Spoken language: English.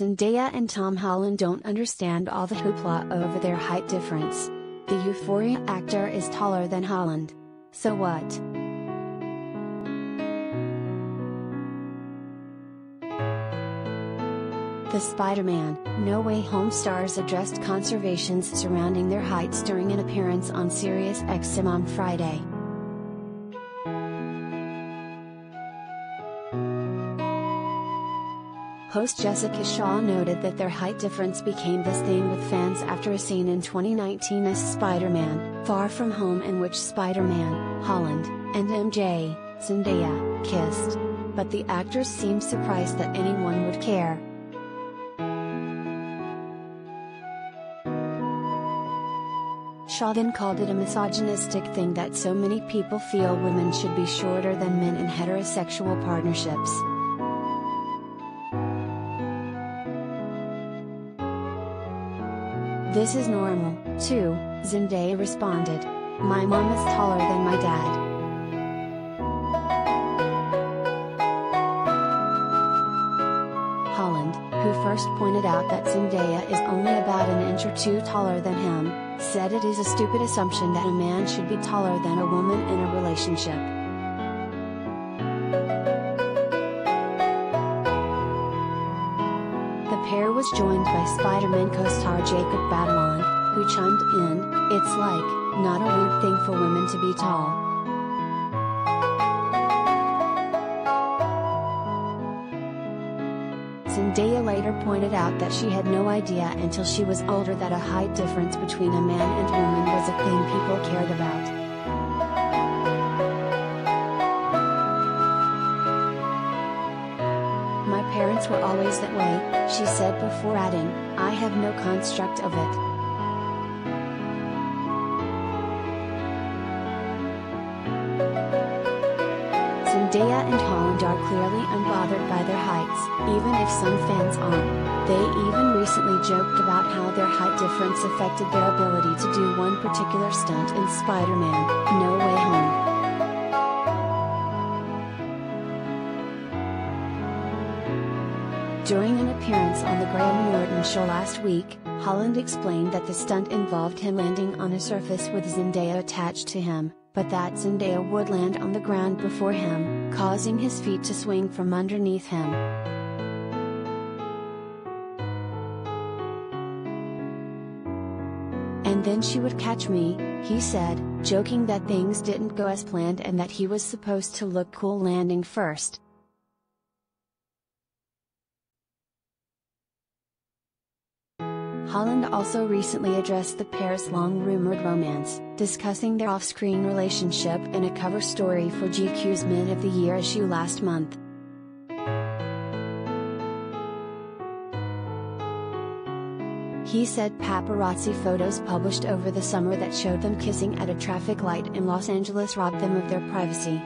Zendaya and Tom Holland don't understand all the hoopla over their height difference. The Euphoria actor is taller than Holland. So what? The Spider-Man, No Way Home stars addressed conservations surrounding their heights during an appearance on Sirius XM on Friday. Host Jessica Shaw noted that their height difference became this thing with fans after a scene in 2019's Spider-Man, Far From Home in which Spider-Man, Holland, and MJ, Zendaya, kissed. But the actors seemed surprised that anyone would care. Shaw then called it a misogynistic thing that so many people feel women should be shorter than men in heterosexual partnerships. This is normal, too, Zendaya responded. My mom is taller than my dad. Holland, who first pointed out that Zendaya is only about an inch or two taller than him, said it is a stupid assumption that a man should be taller than a woman in a relationship. Pair was joined by Spider-Man co-star Jacob Batalon, who chimed in, It's like, not a weird thing for women to be tall. Zendaya later pointed out that she had no idea until she was older that a height difference between a man and woman was a thing people cared about. Parents were always that way, she said before adding, I have no construct of it. Zendaya and Holland are clearly unbothered by their heights, even if some fans aren't. They even recently joked about how their height difference affected their ability to do one particular stunt in Spider-Man, No Way Home. During an appearance on the Graham Norton show last week, Holland explained that the stunt involved him landing on a surface with Zendaya attached to him, but that Zendaya would land on the ground before him, causing his feet to swing from underneath him. And then she would catch me, he said, joking that things didn't go as planned and that he was supposed to look cool landing first. Holland also recently addressed the pair's long rumored romance, discussing their off screen relationship in a cover story for GQ's Men of the Year issue last month. He said paparazzi photos published over the summer that showed them kissing at a traffic light in Los Angeles robbed them of their privacy.